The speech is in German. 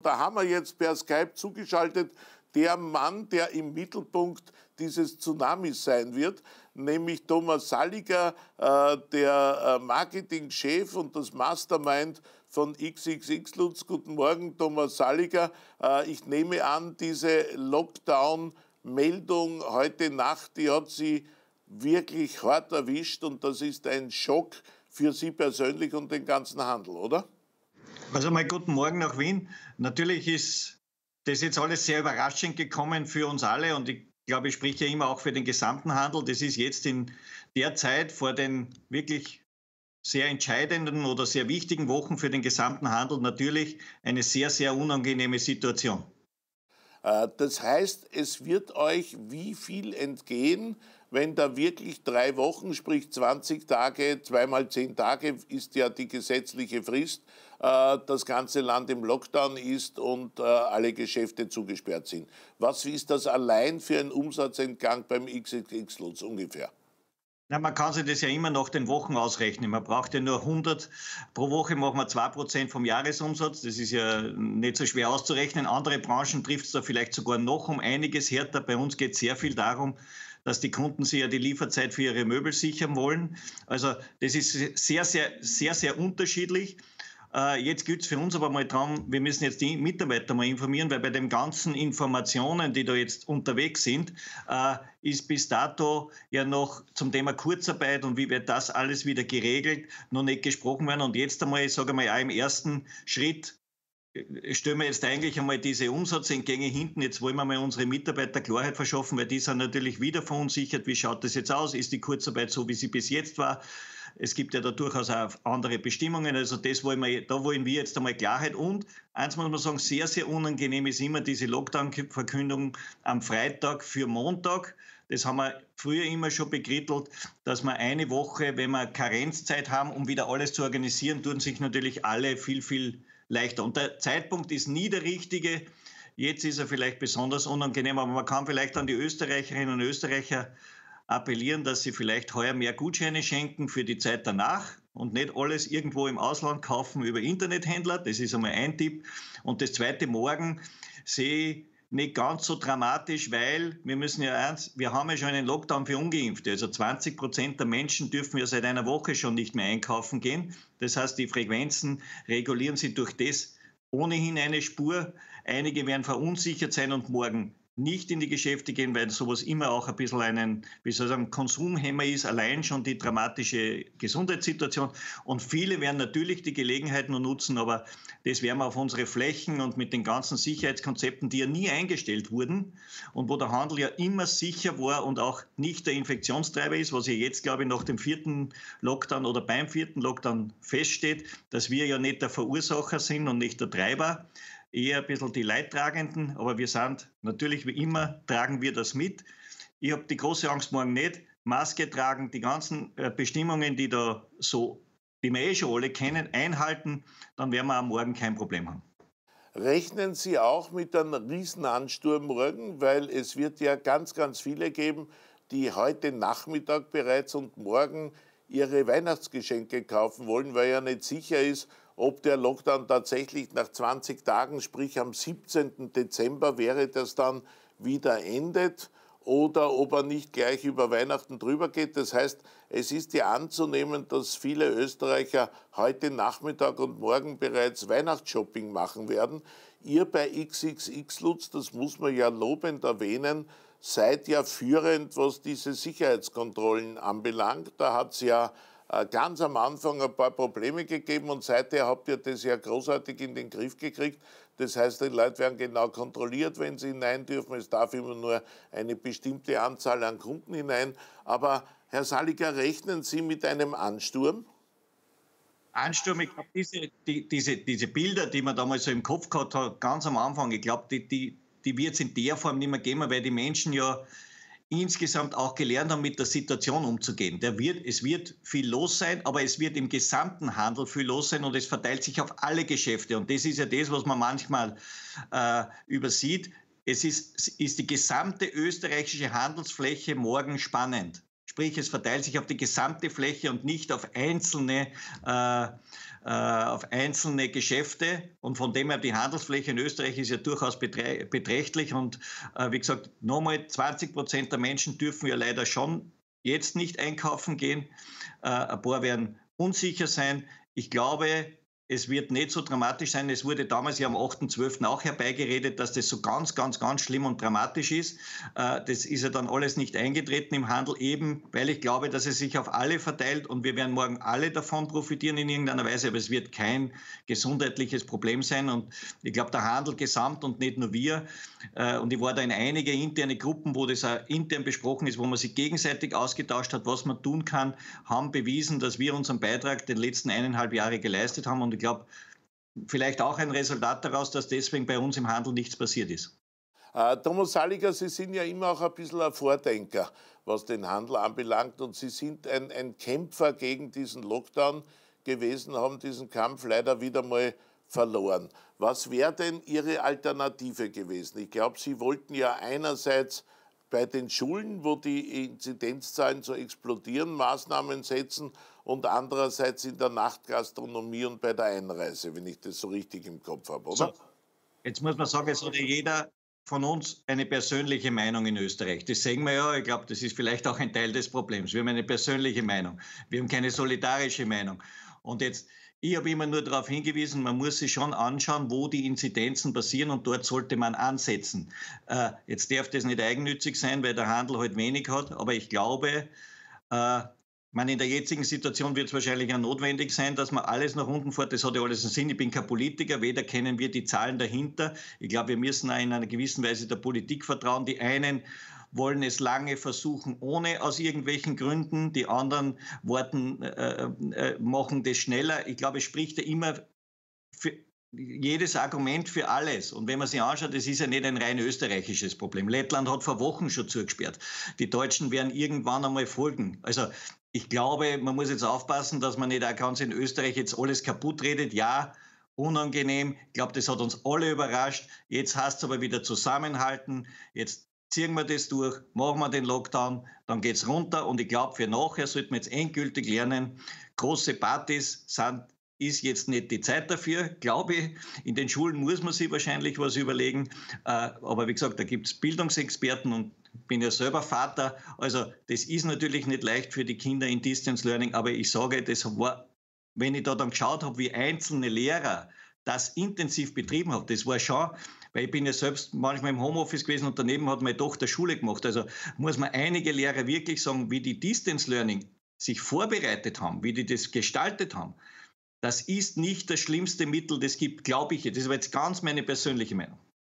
Da haben wir jetzt per Skype zugeschaltet der Mann, der im Mittelpunkt dieses Tsunamis sein wird, nämlich Thomas Saliger, äh, der äh, Marketingchef und das Mastermind von XXX Lutz. Guten Morgen, Thomas Saliger. Äh, ich nehme an, diese Lockdown-Meldung heute Nacht, die hat Sie wirklich hart erwischt und das ist ein Schock für Sie persönlich und den ganzen Handel, oder? Also mal guten Morgen nach Wien. Natürlich ist das jetzt alles sehr überraschend gekommen für uns alle und ich glaube, ich spreche ja immer auch für den gesamten Handel. Das ist jetzt in der Zeit vor den wirklich sehr entscheidenden oder sehr wichtigen Wochen für den gesamten Handel natürlich eine sehr, sehr unangenehme Situation. Äh, das heißt, es wird euch wie viel entgehen, wenn da wirklich drei Wochen, sprich 20 Tage, zweimal zehn Tage ist ja die gesetzliche Frist, äh, das ganze Land im Lockdown ist und äh, alle Geschäfte zugesperrt sind. Was ist das allein für ein Umsatzentgang beim XXX-Lutz ungefähr? Na, man kann sich das ja immer nach den Wochen ausrechnen. Man braucht ja nur 100. Pro Woche machen wir 2% vom Jahresumsatz. Das ist ja nicht so schwer auszurechnen. Andere Branchen trifft es da vielleicht sogar noch um einiges härter. Bei uns geht es sehr viel darum, dass die Kunden sich ja die Lieferzeit für ihre Möbel sichern wollen. Also das ist sehr, sehr, sehr, sehr unterschiedlich. Äh, jetzt gilt es für uns aber mal darum, wir müssen jetzt die Mitarbeiter mal informieren, weil bei den ganzen Informationen, die da jetzt unterwegs sind, äh, ist bis dato ja noch zum Thema Kurzarbeit und wie wird das alles wieder geregelt, noch nicht gesprochen werden. Und jetzt einmal, ich sage mal, auch im ersten Schritt äh, stellen wir jetzt eigentlich einmal diese Umsatzentgänge hinten. Jetzt wollen wir mal unsere Mitarbeiter Klarheit verschaffen, weil die sind natürlich wieder verunsichert. Wie schaut das jetzt aus? Ist die Kurzarbeit so, wie sie bis jetzt war? Es gibt ja da durchaus auch andere Bestimmungen. Also das wollen wir, da wollen wir jetzt einmal Klarheit. Und eins muss man sagen, sehr, sehr unangenehm ist immer diese Lockdown-Verkündung am Freitag für Montag. Das haben wir früher immer schon bekrittelt, dass wir eine Woche, wenn wir Karenzzeit haben, um wieder alles zu organisieren, tun sich natürlich alle viel, viel leichter. Und der Zeitpunkt ist nie der richtige. Jetzt ist er vielleicht besonders unangenehm, aber man kann vielleicht an die Österreicherinnen und Österreicher appellieren, dass sie vielleicht heuer mehr Gutscheine schenken für die Zeit danach und nicht alles irgendwo im Ausland kaufen über Internethändler. Das ist einmal ein Tipp. Und das zweite Morgen sehe ich nicht ganz so dramatisch, weil wir müssen ja eins, wir haben ja schon einen Lockdown für Ungeimpfte. Also 20 Prozent der Menschen dürfen ja seit einer Woche schon nicht mehr einkaufen gehen. Das heißt, die Frequenzen regulieren sie durch das ohnehin eine Spur. Einige werden verunsichert sein und morgen nicht in die Geschäfte gehen, weil sowas immer auch ein bisschen einen, wie soll ich sagen, Konsumhemmer ist, allein schon die dramatische Gesundheitssituation. Und viele werden natürlich die Gelegenheit nur nutzen, aber das werden wir auf unsere Flächen und mit den ganzen Sicherheitskonzepten, die ja nie eingestellt wurden und wo der Handel ja immer sicher war und auch nicht der Infektionstreiber ist, was ja jetzt, glaube ich, nach dem vierten Lockdown oder beim vierten Lockdown feststeht, dass wir ja nicht der Verursacher sind und nicht der Treiber eher ein bisschen die Leidtragenden, aber wir sind natürlich wie immer, tragen wir das mit. Ich habe die große Angst morgen nicht. Maske tragen, die ganzen äh, Bestimmungen, die da so, die wir eh schon alle kennen, einhalten, dann werden wir am Morgen kein Problem haben. Rechnen Sie auch mit einem Riesenansturm morgen, weil es wird ja ganz, ganz viele geben, die heute Nachmittag bereits und morgen ihre Weihnachtsgeschenke kaufen wollen, weil ja nicht sicher ist, ob der Lockdown tatsächlich nach 20 Tagen, sprich am 17. Dezember wäre das dann wieder endet oder ob er nicht gleich über Weihnachten drüber geht. Das heißt, es ist ja anzunehmen, dass viele Österreicher heute Nachmittag und morgen bereits Weihnachtsshopping machen werden. Ihr bei XXX Lutz, das muss man ja lobend erwähnen, seid ja führend, was diese Sicherheitskontrollen anbelangt. Da hat es ja ganz am Anfang ein paar Probleme gegeben und seither habt ihr das ja großartig in den Griff gekriegt. Das heißt, die Leute werden genau kontrolliert, wenn sie hinein dürfen. Es darf immer nur eine bestimmte Anzahl an Kunden hinein. Aber Herr Saliger, rechnen Sie mit einem Ansturm? Ansturm, ich glaube, diese, die, diese, diese Bilder, die man damals so im Kopf gehabt hat, ganz am Anfang, ich glaube, die, die, die wird es in der Form nicht mehr geben, weil die Menschen ja insgesamt auch gelernt haben, mit der Situation umzugehen. Der wird, es wird viel los sein, aber es wird im gesamten Handel viel los sein und es verteilt sich auf alle Geschäfte. Und das ist ja das, was man manchmal äh, übersieht. Es ist, ist die gesamte österreichische Handelsfläche morgen spannend. Sprich, es verteilt sich auf die gesamte Fläche und nicht auf einzelne äh, auf einzelne Geschäfte. Und von dem her, die Handelsfläche in Österreich ist ja durchaus beträchtlich. Und äh, wie gesagt, nochmal 20 Prozent der Menschen dürfen ja leider schon jetzt nicht einkaufen gehen. Äh, ein paar werden unsicher sein. Ich glaube, es wird nicht so dramatisch sein. Es wurde damals ja am 8.12. auch herbeigeredet, dass das so ganz, ganz, ganz schlimm und dramatisch ist. Äh, das ist ja dann alles nicht eingetreten im Handel, eben weil ich glaube, dass es sich auf alle verteilt und wir werden morgen alle davon profitieren in irgendeiner Weise, aber es wird kein gesundheitliches Problem sein. Und ich glaube, der Handel gesamt und nicht nur wir. Äh, und ich war da in einige interne Gruppen, wo das auch intern besprochen ist, wo man sich gegenseitig ausgetauscht hat, was man tun kann, haben bewiesen, dass wir unseren Beitrag den letzten eineinhalb Jahre geleistet haben. Und ich glaube, vielleicht auch ein Resultat daraus, dass deswegen bei uns im Handel nichts passiert ist. Äh, Thomas Saliger, Sie sind ja immer auch ein bisschen ein Vordenker, was den Handel anbelangt. Und Sie sind ein, ein Kämpfer gegen diesen Lockdown gewesen, haben diesen Kampf leider wieder mal verloren. Was wäre denn Ihre Alternative gewesen? Ich glaube, Sie wollten ja einerseits bei den Schulen, wo die Inzidenzzahlen so explodieren, Maßnahmen setzen und andererseits in der Nachtgastronomie und bei der Einreise, wenn ich das so richtig im Kopf habe, oder? So, jetzt muss man sagen, es hat ja jeder von uns eine persönliche Meinung in Österreich. Das sehen wir ja. Ich glaube, das ist vielleicht auch ein Teil des Problems. Wir haben eine persönliche Meinung. Wir haben keine solidarische Meinung. Und jetzt, ich habe immer nur darauf hingewiesen, man muss sich schon anschauen, wo die Inzidenzen passieren und dort sollte man ansetzen. Äh, jetzt darf das nicht eigennützig sein, weil der Handel halt wenig hat, aber ich glaube, äh, man, in der jetzigen Situation wird es wahrscheinlich auch notwendig sein, dass man alles nach unten fährt. Das hat ja alles einen Sinn. Ich bin kein Politiker, weder kennen wir die Zahlen dahinter. Ich glaube, wir müssen auch in einer gewissen Weise der Politik vertrauen. Die einen wollen es lange versuchen, ohne aus irgendwelchen Gründen. Die anderen warten, äh, äh, machen das schneller. Ich glaube, es spricht ja immer für, jedes Argument für alles. Und wenn man sich anschaut, das ist ja nicht ein rein österreichisches Problem. Lettland hat vor Wochen schon zugesperrt. Die Deutschen werden irgendwann einmal folgen. Also ich glaube, man muss jetzt aufpassen, dass man nicht auch ganz in Österreich jetzt alles kaputt redet. Ja, unangenehm. Ich glaube, das hat uns alle überrascht. Jetzt heißt es aber wieder zusammenhalten. Jetzt ziehen wir das durch, machen wir den Lockdown, dann geht es runter. Und ich glaube, für nachher sollten wir jetzt endgültig lernen, große Partys sind ist jetzt nicht die Zeit dafür, glaube ich. In den Schulen muss man sich wahrscheinlich was überlegen. Äh, aber wie gesagt, da gibt es Bildungsexperten und bin ja selber Vater. Also das ist natürlich nicht leicht für die Kinder in Distance Learning, aber ich sage, das war, wenn ich da dann geschaut habe, wie einzelne Lehrer das intensiv betrieben haben, das war schon, weil ich bin ja selbst manchmal im Homeoffice gewesen und daneben hat meine Tochter Schule gemacht. Also muss man einige Lehrer wirklich sagen, wie die Distance Learning sich vorbereitet haben, wie die das gestaltet haben. Das ist nicht das schlimmste Mittel, das gibt, glaube ich. Das aber jetzt ganz meine persönliche Meinung.